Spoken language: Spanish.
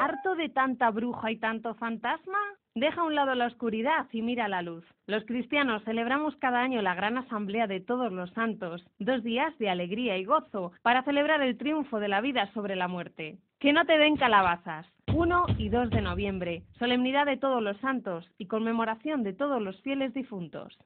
¿Harto de tanta bruja y tanto fantasma? Deja a un lado la oscuridad y mira la luz. Los cristianos celebramos cada año la gran asamblea de todos los santos, dos días de alegría y gozo, para celebrar el triunfo de la vida sobre la muerte. Que no te den calabazas. 1 y 2 de noviembre, solemnidad de todos los santos y conmemoración de todos los fieles difuntos.